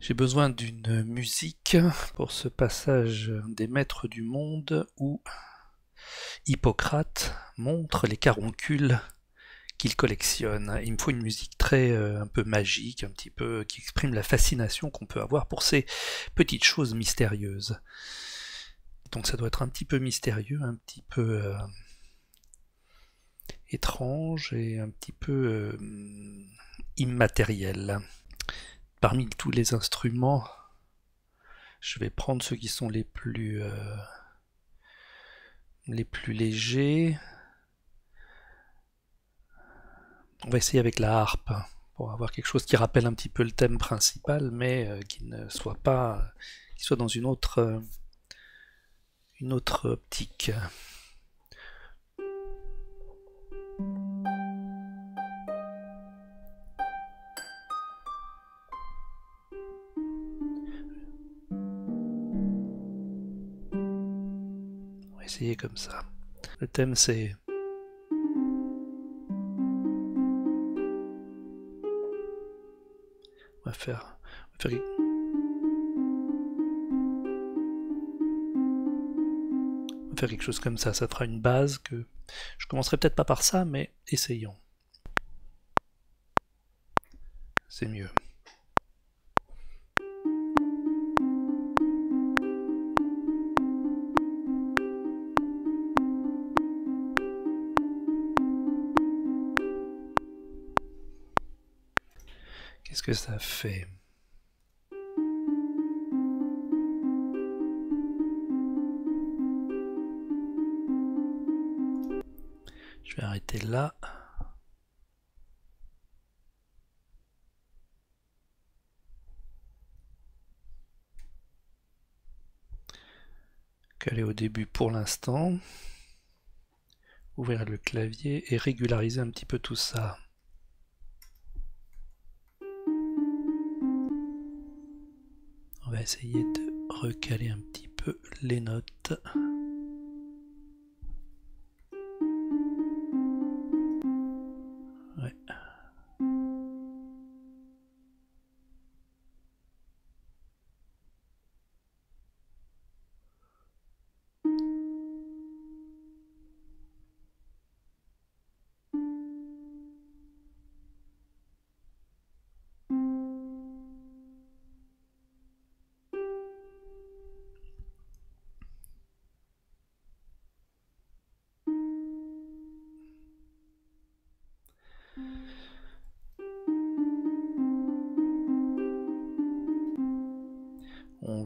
J'ai besoin d'une musique pour ce passage des maîtres du monde où Hippocrate montre les caroncules qu'il collectionne. Il me faut une musique très euh, un peu magique, un petit peu qui exprime la fascination qu'on peut avoir pour ces petites choses mystérieuses. Donc ça doit être un petit peu mystérieux, un petit peu euh, étrange et un petit peu euh, immatériel. Parmi tous les instruments, je vais prendre ceux qui sont les plus les plus légers. On va essayer avec la harpe pour avoir quelque chose qui rappelle un petit peu le thème principal, mais euh, qui ne soit pas, qui soit dans une autre, euh, une autre optique. On va essayer comme ça. Le thème c'est On va faire, faire quelque chose comme ça, ça fera une base que je commencerai peut-être pas par ça, mais essayons. C'est mieux. Que ça fait Je vais arrêter là. Caler au début pour l'instant. Ouvrir le clavier et régulariser un petit peu tout ça. Essayer de recaler un petit peu les notes.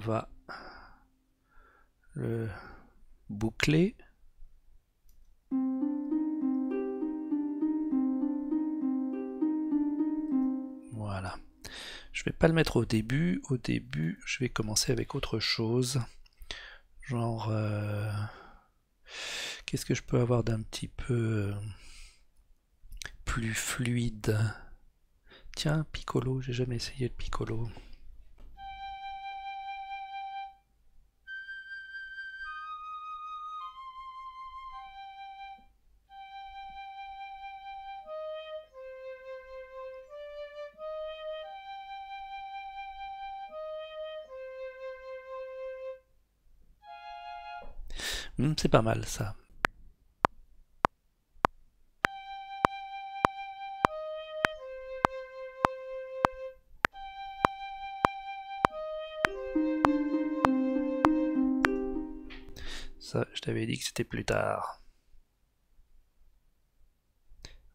Va le boucler. Voilà. Je vais pas le mettre au début. Au début, je vais commencer avec autre chose. Genre... euh, Qu'est-ce que je peux avoir d'un petit peu euh, plus fluide? Tiens, piccolo, j'ai jamais essayé de piccolo. C'est pas mal ça. Ça, je t'avais dit que c'était plus tard.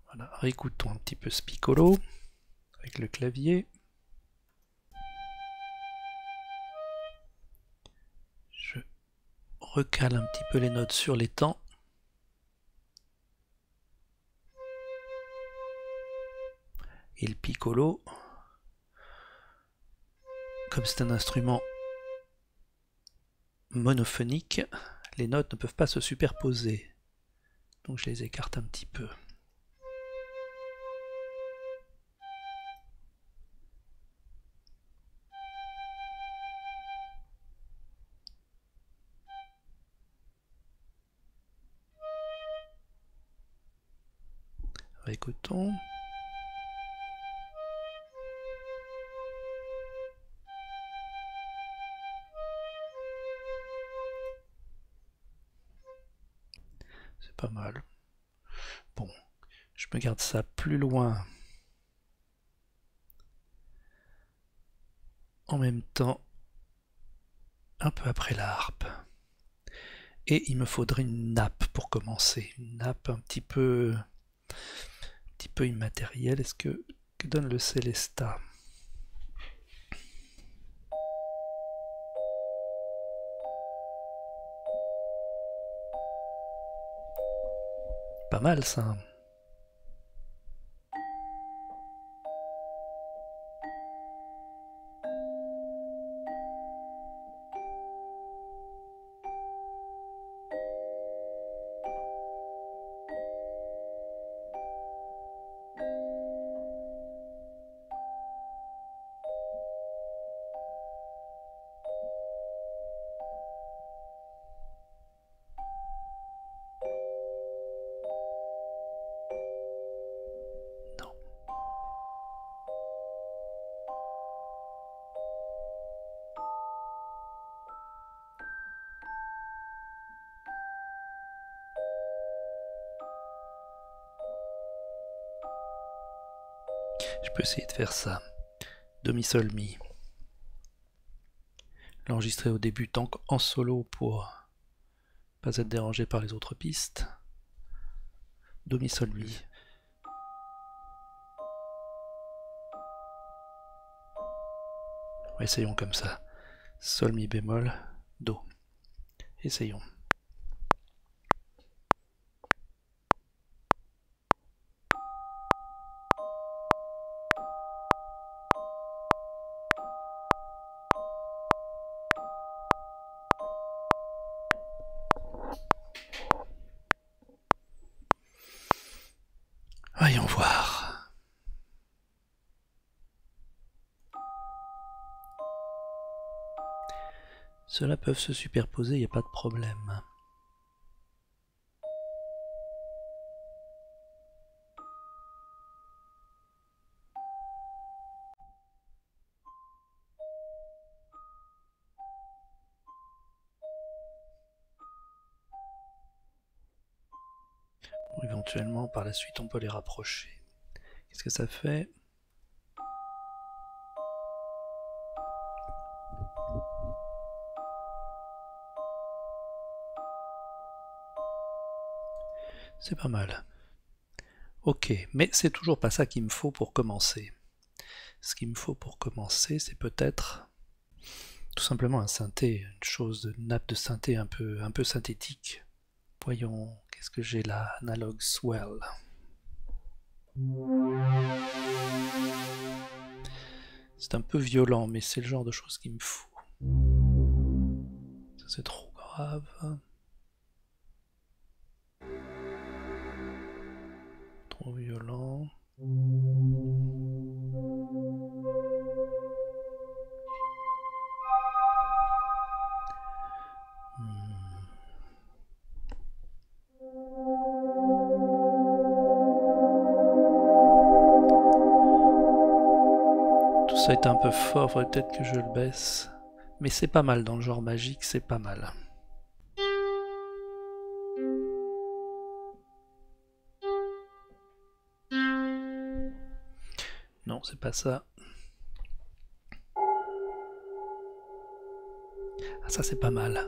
Voilà, réécoutons un petit peu ce piccolo avec le clavier. Recale un petit peu les notes sur les temps. Et le piccolo, comme c'est un instrument monophonique, les notes ne peuvent pas se superposer. Donc je les écarte un petit peu. C'est pas mal. Bon, je me garde ça plus loin. En même temps, un peu après la harpe. Et il me faudrait une nappe pour commencer. Une nappe un petit peu, peu immatérielle. Est-ce que, que donne le Célesta? Pas mal ça. Je peux essayer de faire ça. Demi sol mi. L'enregistrer au début tant en solo pour pas être dérangé par les autres pistes. Demi sol mi. Essayons comme ça. Sol mi bémol, do. Essayons. Cela peuvent se superposer, il n'y a pas de problème. Éventuellement, par la suite, on peut les rapprocher. Qu'est-ce que ça fait? C'est pas mal. Ok, mais c'est toujours pas ça qu'il me faut pour commencer. Ce qu'il me faut pour commencer, c'est peut-être tout simplement un synthé, une chose, de nappe de synthé un peu, un peu synthétique. Voyons, qu'est-ce que j'ai là Analog Swell. C'est un peu violent, mais c'est le genre de choses qu'il me faut. Ça c'est trop grave. Trop violent. Hmm. Tout ça est un peu fort, faudrait peut-être que je le baisse. Mais c'est pas mal dans le genre magique, c'est pas mal. Ça. Ah, ça c'est pas mal.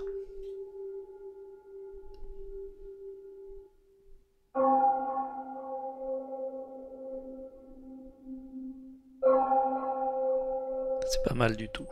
C'est pas mal du tout.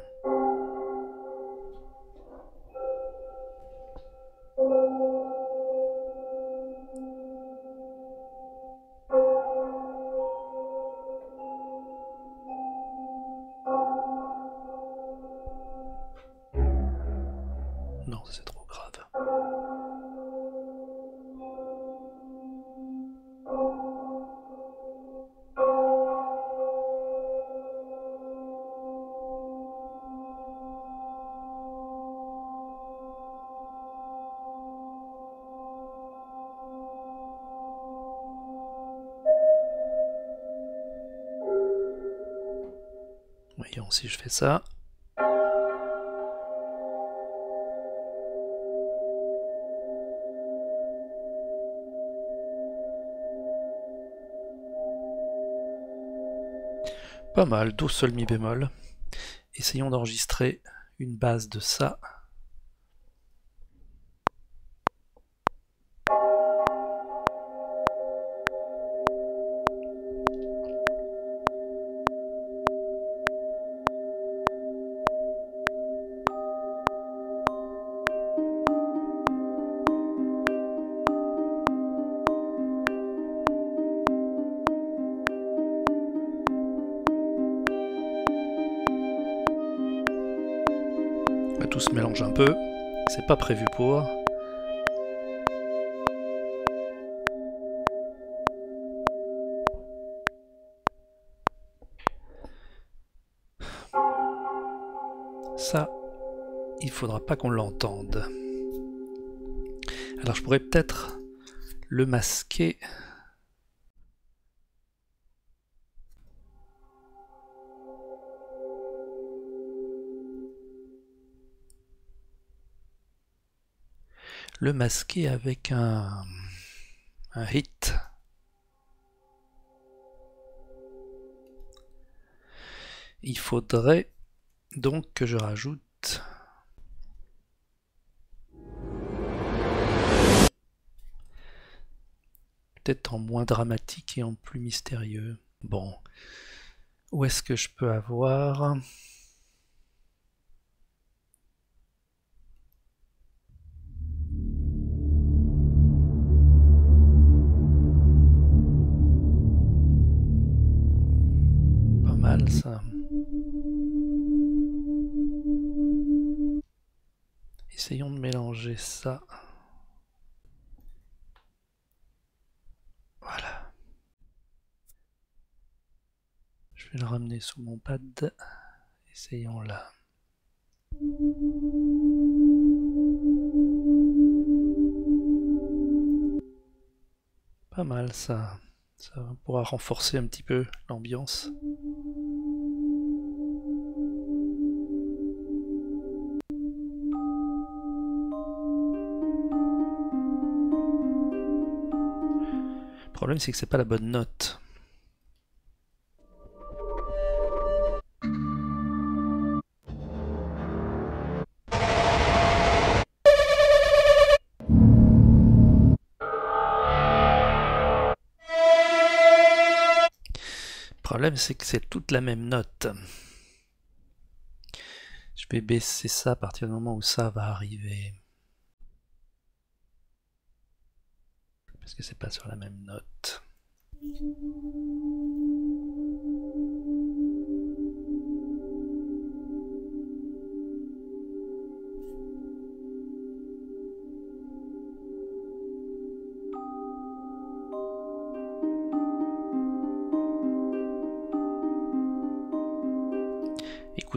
Voyons si je fais ça. Pas mal, do sol mi bémol. Essayons d'enregistrer une base de ça. Tout se mélange un peu. C'est pas prévu pour. Ça, il faudra pas qu'on l'entende. Alors je pourrais peut-être le masquer le masquer avec un, hit. Il faudrait donc que je rajoute peut-être en moins dramatique et en plus mystérieux. Bon, où est-ce que je peux avoir ça. Voilà. Je vais le ramener sous mon pad. Essayons là. Pas mal ça. Ça pourra renforcer un petit peu l'ambiance. Le problème c'est que c'est pas la bonne note. problème, c'est que c'est toute la même note. Je vais baisser ça à partir du moment où ça va arriver. Parce que c'est pas sur la même note.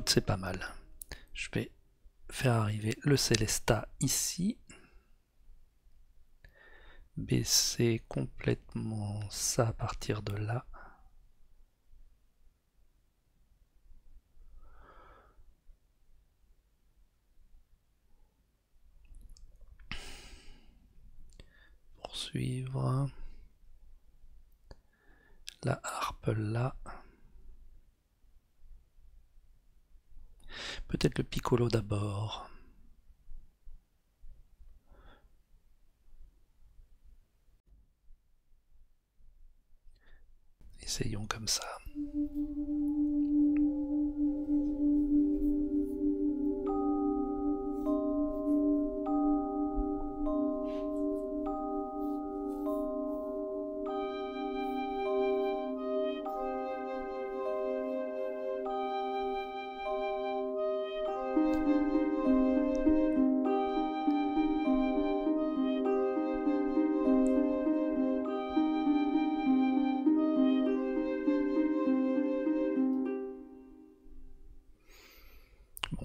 c'est pas mal. Je vais faire arriver le Célesta ici. Baisser complètement ça à partir de là. Poursuivre. La harpe là. Peut-être le piccolo d'abord. Essayons comme ça.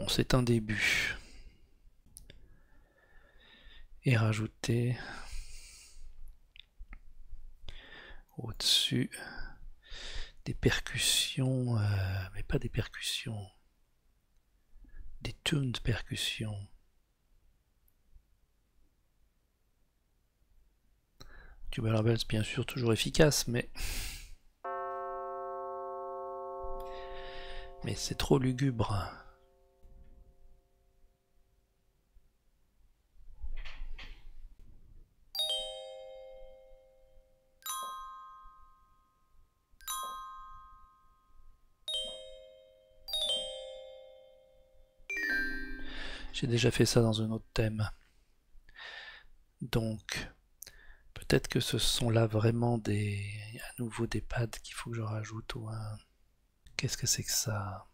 C'est un début. Et rajouter au-dessus des percussions, euh, mais pas des percussions, des tuned percussions. Tubular Bells, bien sûr, toujours efficace, mais... Mais c'est trop lugubre. J'ai déjà fait ça dans un autre thème. Donc, peut-être que ce sont là vraiment des, à nouveau des pads qu'il faut que je rajoute ou un... Qu'est-ce que c'est que ça?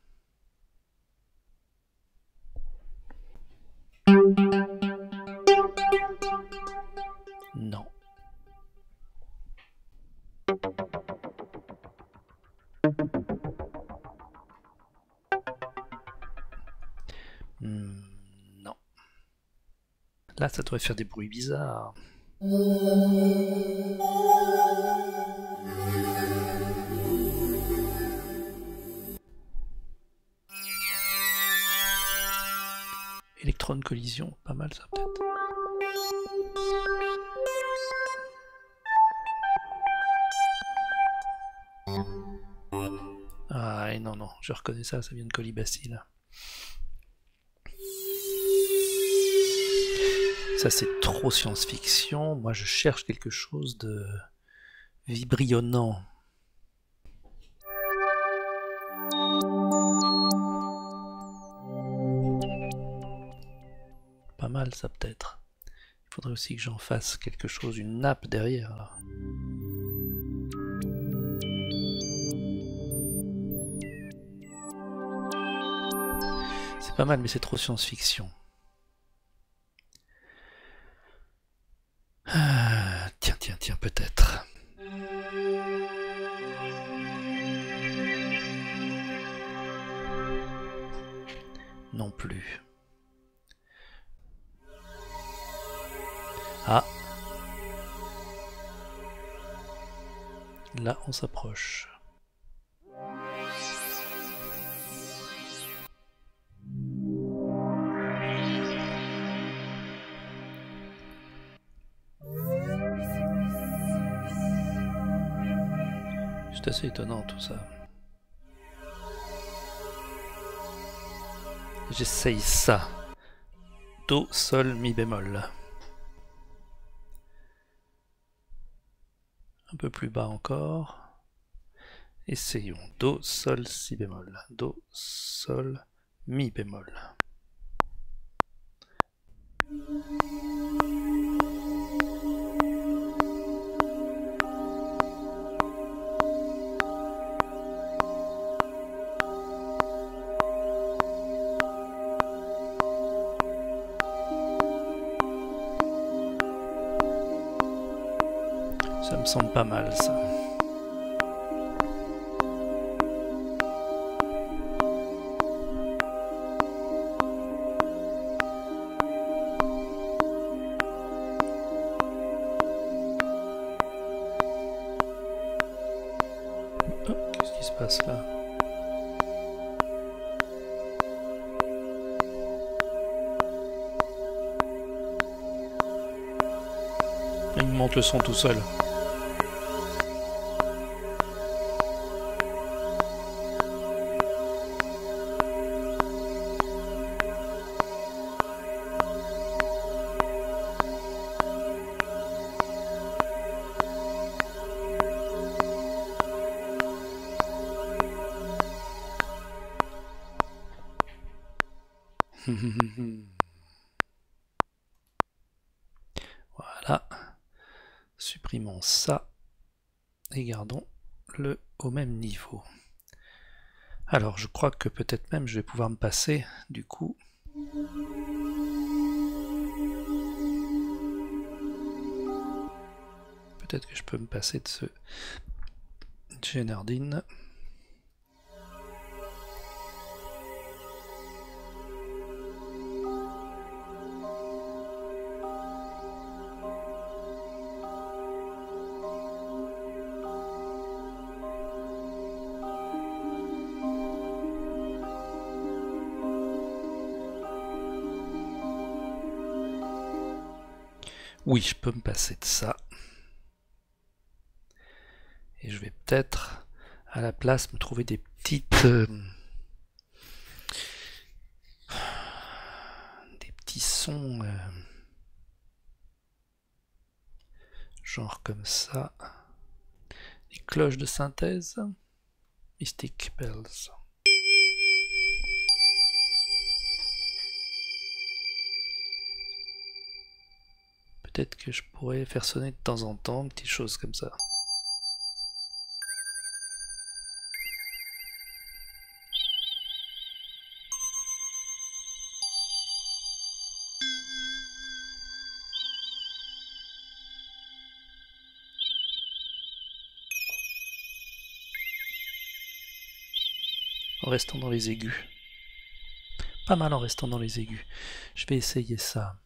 Là, ça devrait faire des bruits bizarres. Electron collision, pas mal ça peut-être. Ah et non non, je reconnais ça, ça vient de Colibassi là. Ça c'est trop science-fiction, moi je cherche quelque chose de vibrionnant. Pas mal ça peut-être. Il faudrait aussi que j'en fasse quelque chose, une nappe derrière là. C'est pas mal mais c'est trop science-fiction. Ah, peut-être. Non plus. Ah. Là, on s'approche. Assez étonnant tout ça. J'essaye ça. Do, sol, mi bémol. Un peu plus bas encore. Essayons. Do, sol, si bémol. Do, sol, mi bémol. Semble pas mal ça. Oh, Qu'est-ce qui se passe là? Il monte le son tout seul. Niveau. Alors je crois que peut-être même je vais pouvoir me passer du coup. Peut-être que je peux me passer de ce Gennardine. Oui, je peux me passer de ça. Et je vais peut-être à la place me trouver des petites... Euh, des petits sons... Euh, genre comme ça. Des cloches de synthèse. Mystic Bells. Peut-être que je pourrais faire sonner de temps en temps, petites choses comme ça. En restant dans les aigus. Pas mal en restant dans les aigus. Je vais essayer ça.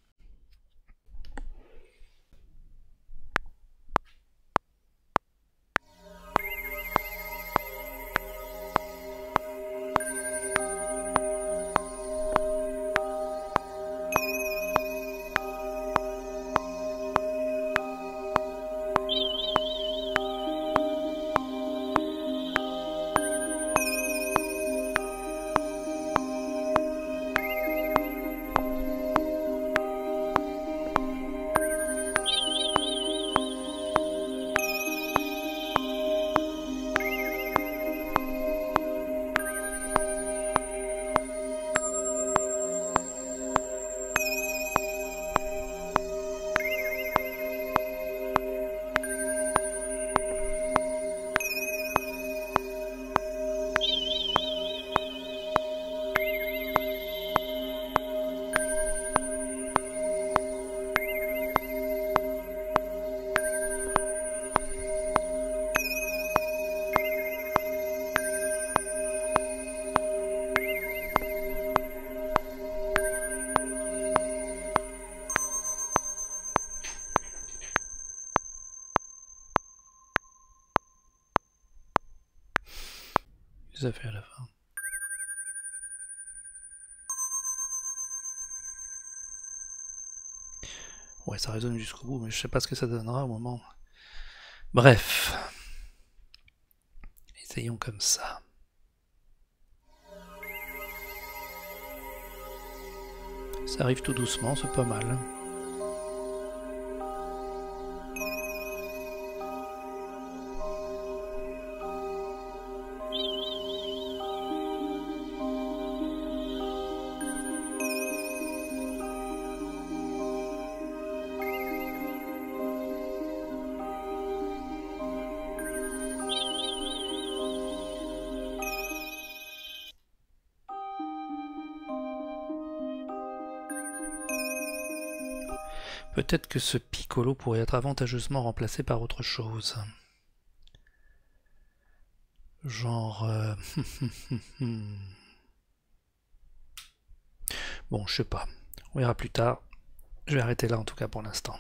Ça fait à la fin Ouais, ça résonne jusqu'au bout, mais je sais pas ce que ça donnera au moment. Bref. Essayons comme ça. Ça arrive tout doucement, c'est pas mal. Peut-être que ce piccolo pourrait être avantageusement remplacé par autre chose. Genre... Euh, bon, je sais pas. On verra plus tard. Je vais arrêter là en tout cas pour l'instant.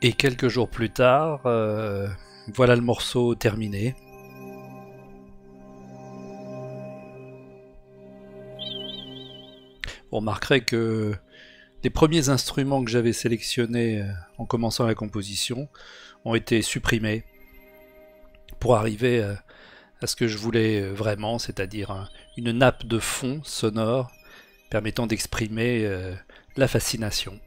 Et quelques jours plus tard, euh, voilà le morceau terminé. Vous remarquerez que les premiers instruments que j'avais sélectionnés euh, en commençant la composition ont été supprimés pour arriver euh, à ce que je voulais euh, vraiment, c'est-à-dire une nappe de fond sonore permettant d'exprimer la fascination.